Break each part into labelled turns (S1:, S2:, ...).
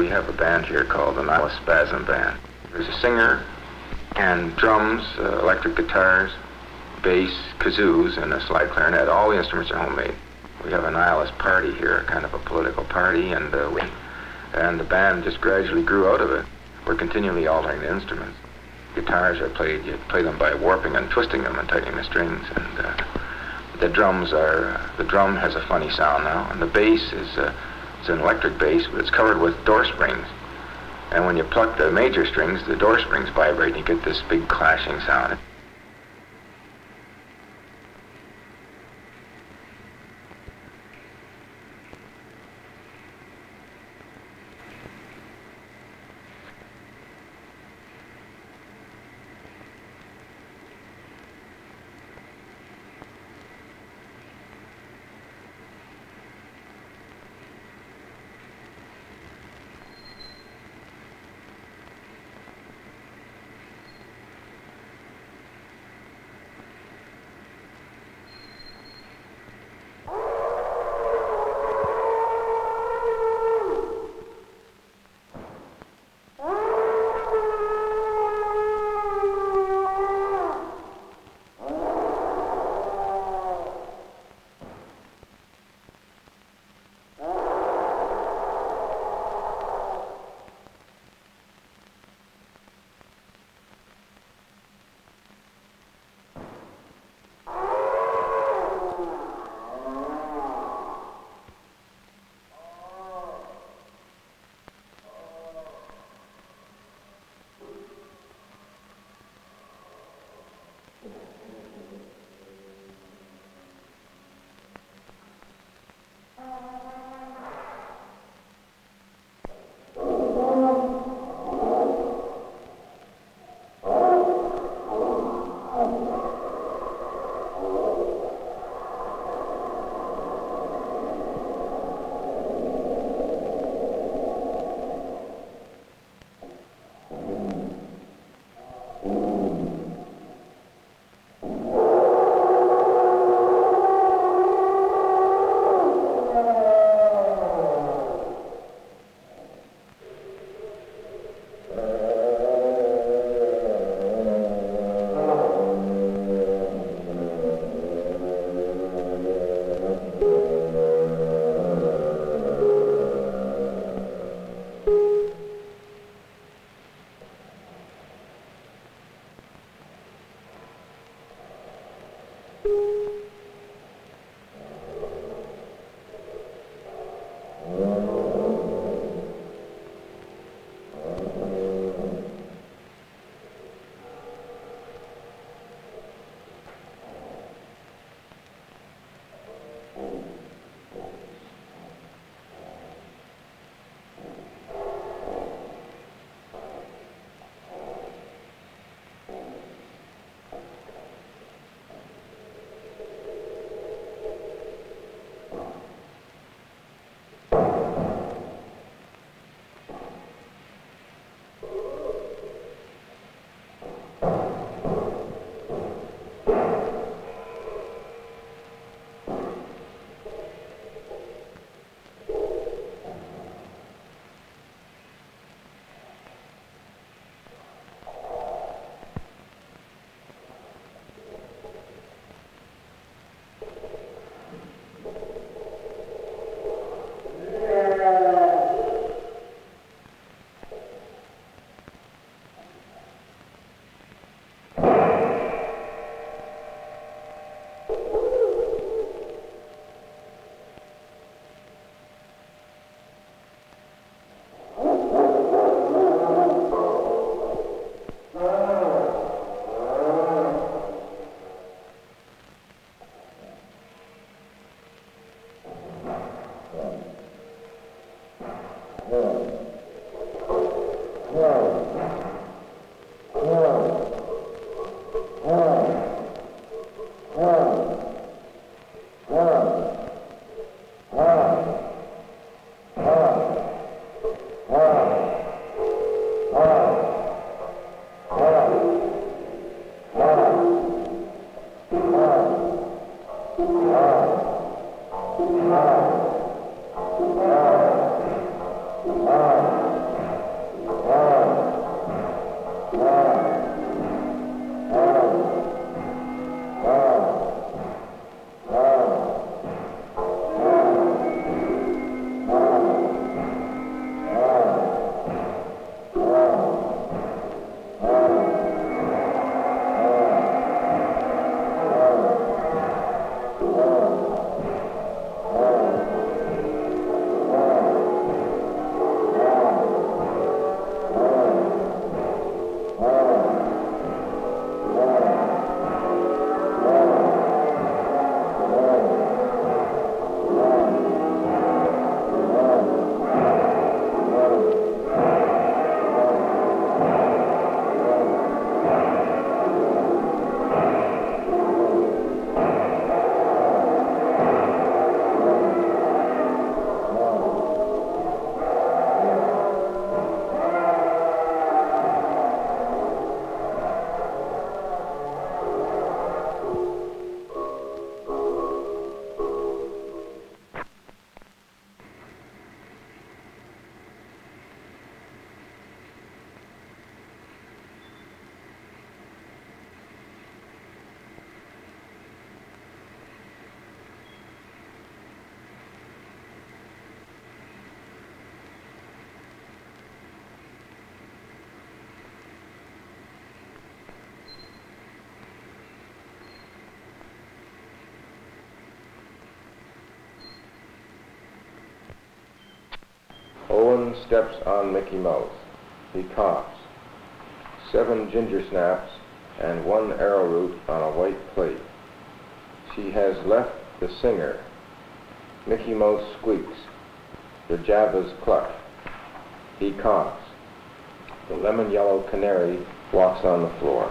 S1: we have a band here called the Nihilist Spasm Band. There's a singer and drums, uh, electric guitars, bass, kazoos, and a slide clarinet. All the instruments are homemade. We have a nihilist party here, kind of a political party, and uh, we, and the band just gradually grew out of it. We're continually altering the instruments. Guitars are played, you play them by warping and twisting them and tightening the strings, and uh, the drums are, uh, the drum has a funny sound now, and the bass is, uh, it's an electric bass, but it's covered with door springs. And when you pluck the major strings, the door springs vibrate and you get this big clashing sound.
S2: Woman steps on Mickey Mouse. He coughs. Seven ginger snaps and one arrowroot on a white plate. She has left the singer. Mickey Mouse squeaks. The Java's cluck. He coughs. The lemon yellow canary walks on the floor.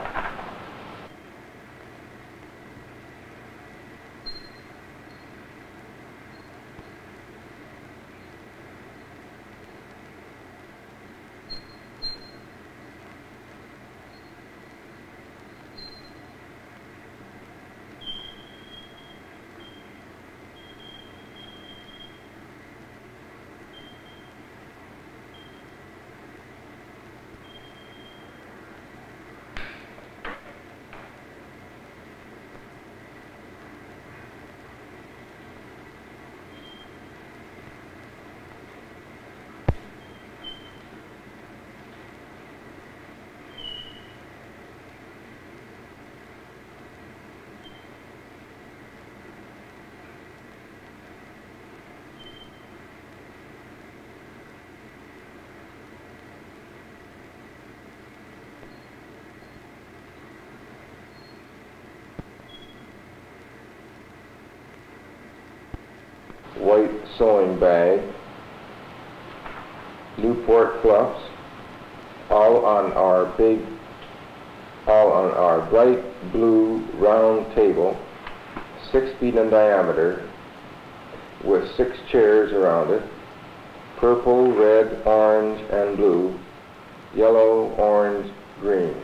S2: white sewing bag, Newport fluffs, all on our big, all on our bright blue round table, six feet in diameter, with six chairs around it, purple, red, orange, and blue, yellow, orange, green.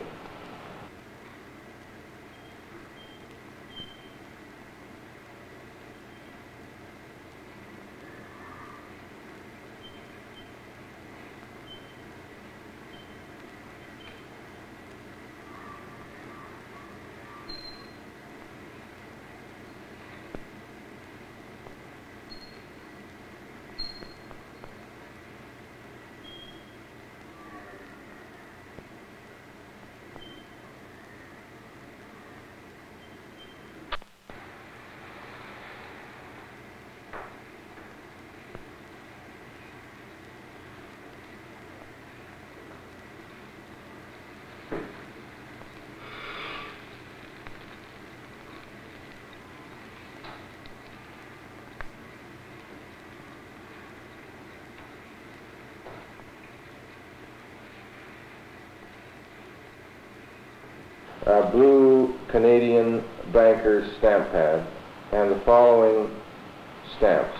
S2: A blue Canadian banker's stamp pad, and the following stamps.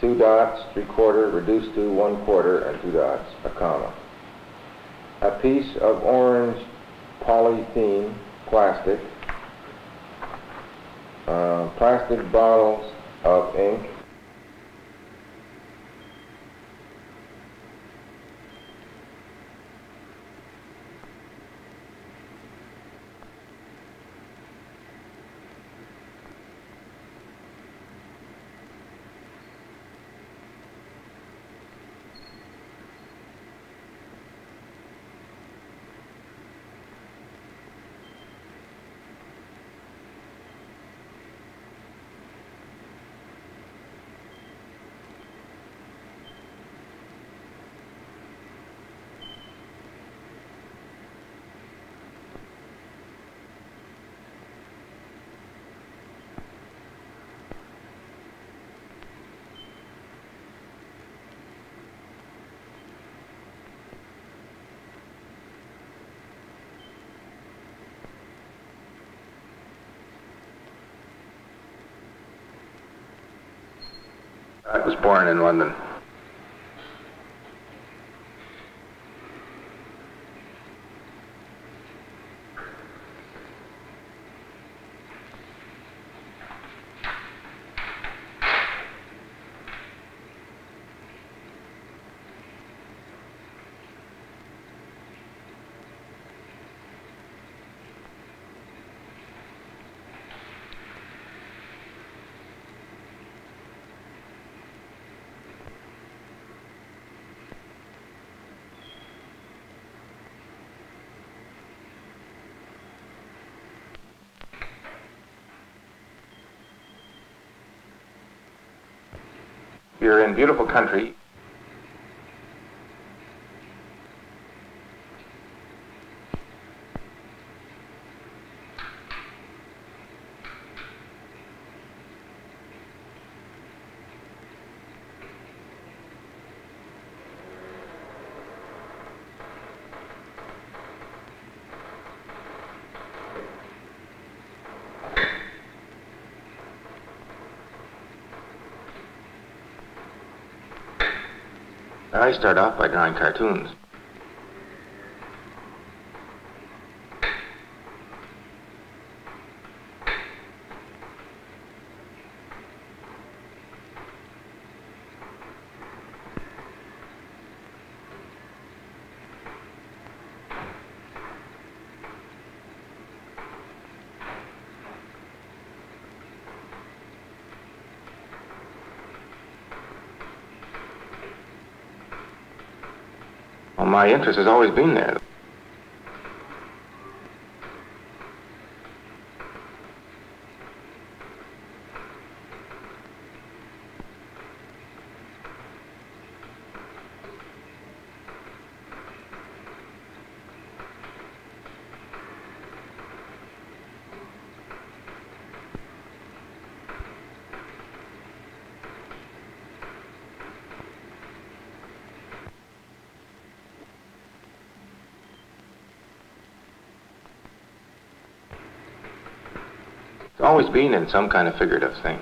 S2: Two dots, three quarter, reduced to one quarter, and two dots, a comma. A piece of orange polythene plastic, uh, plastic bottles of ink,
S1: I was born in London. You're in beautiful country. I start off by drawing cartoons. My interest has always been there. It's always been in some kind of figurative thing.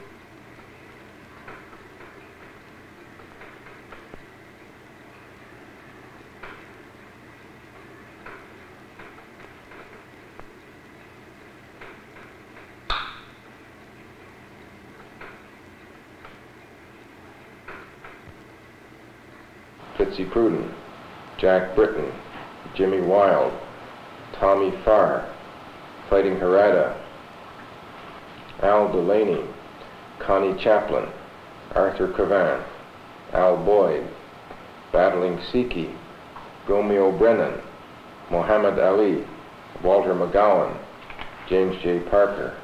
S2: Fitzy Pruden, Jack Britton, Jimmy Wilde, Tommy Farr, Fighting Harada, Al Delaney, Connie Chaplin, Arthur Cravan, Al Boyd, Battling Siki, Romeo Brennan, Muhammad Ali, Walter McGowan, James J. Parker.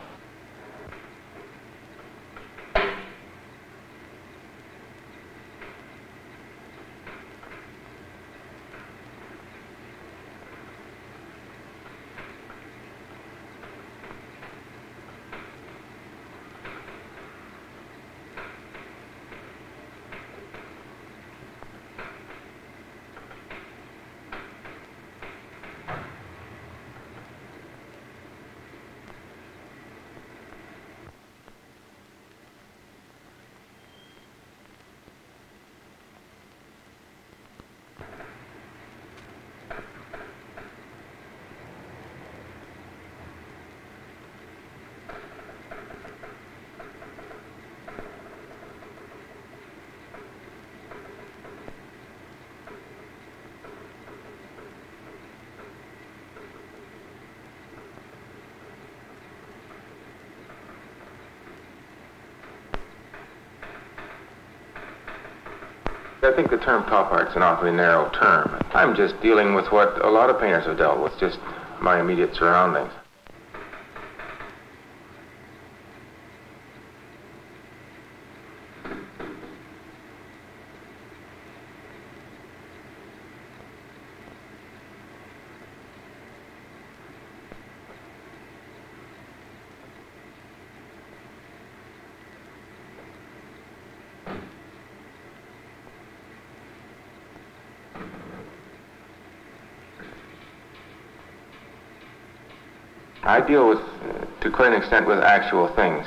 S1: I think the term pop art's an awfully narrow term. I'm just dealing with what a lot of painters have dealt with, just my immediate surroundings. I deal with, uh, to quite an extent, with actual things.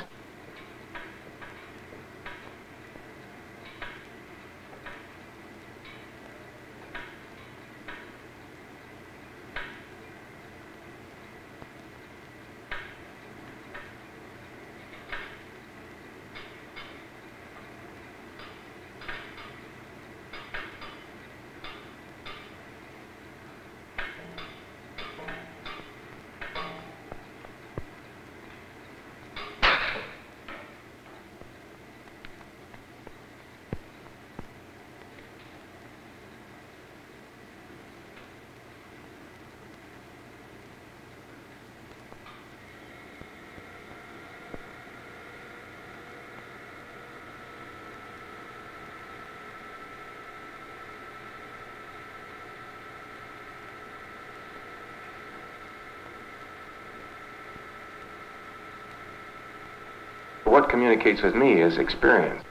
S1: What communicates with me is experience.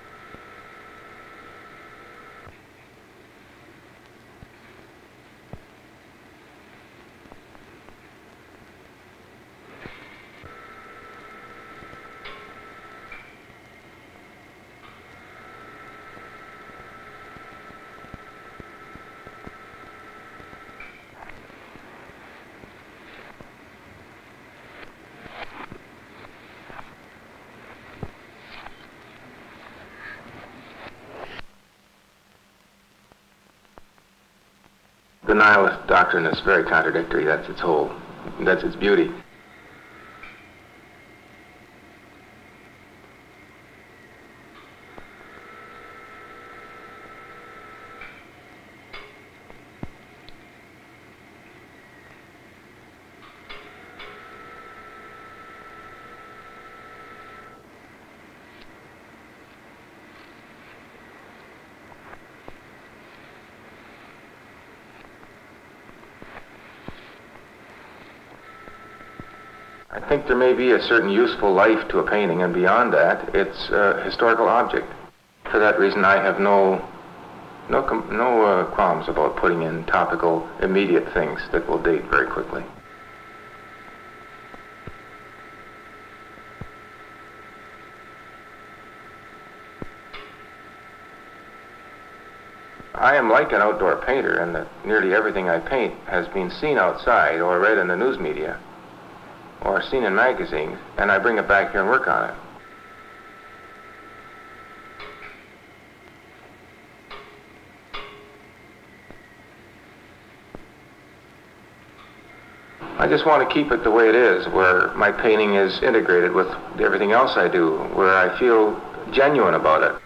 S1: Nihilist doctrine is very contradictory. That's its whole, that's its beauty. I think there may be a certain useful life to a painting, and beyond that, it's a historical object. For that reason, I have no no no uh, qualms about putting in topical, immediate things that will date very quickly. I am like an outdoor painter in that nearly everything I paint has been seen outside or read in the news media or seen in magazines, and I bring it back here and work on it. I just want to keep it the way it is, where my painting is integrated with everything else I do, where I feel genuine about it.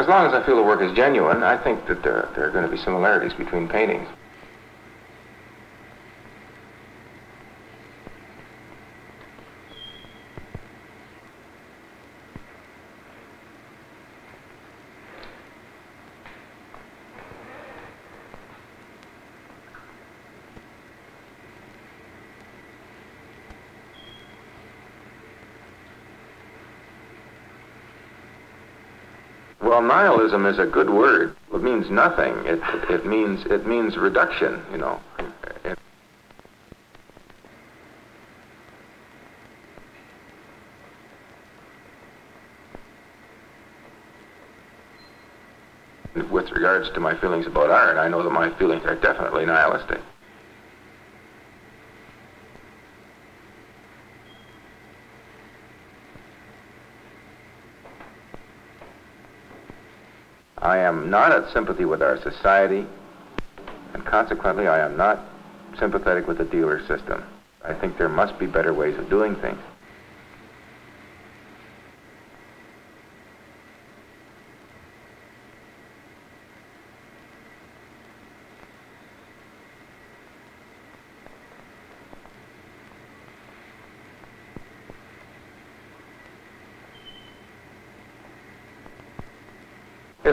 S1: As long as I feel the work is genuine, I think that there, there are going to be similarities between paintings. Nihilism is a good word. It means nothing. It, it, it means it means reduction. You know. It, with regards to my feelings about iron, I know that my feelings are definitely nihilistic. I am not at sympathy with our society, and consequently, I am not sympathetic with the dealer system. I think there must be better ways of doing things.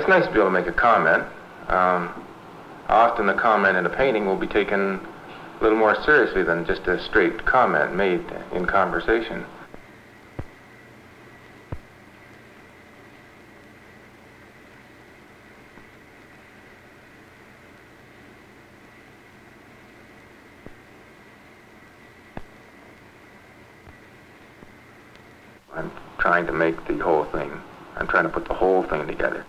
S1: It's nice to be able to make a comment. Um, often the comment in a painting will be taken a little more seriously than just a straight comment made in conversation. I'm trying to make the whole thing, I'm trying to put the whole thing together.